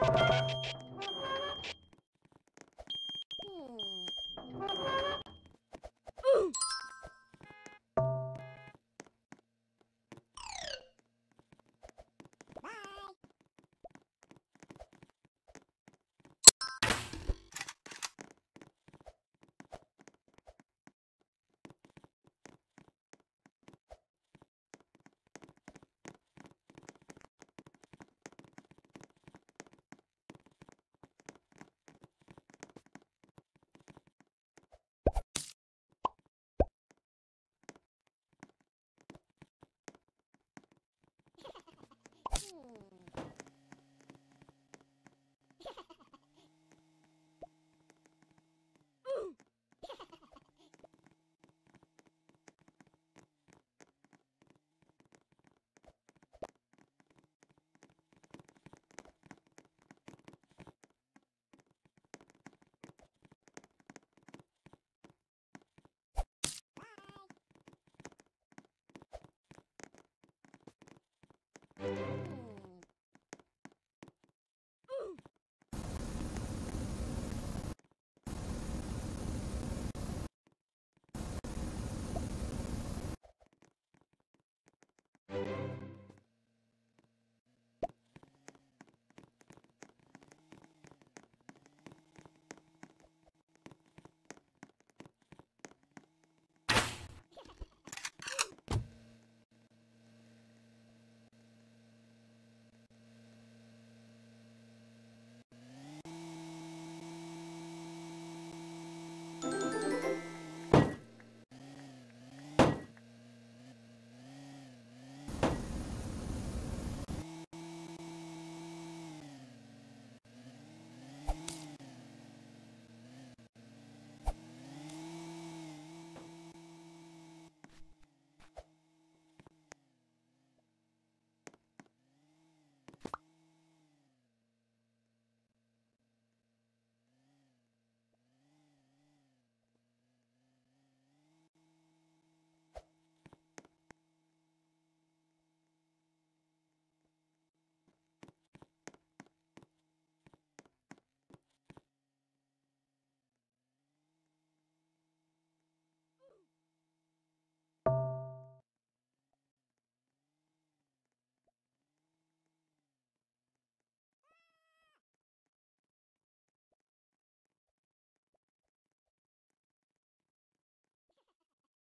ハハハハ!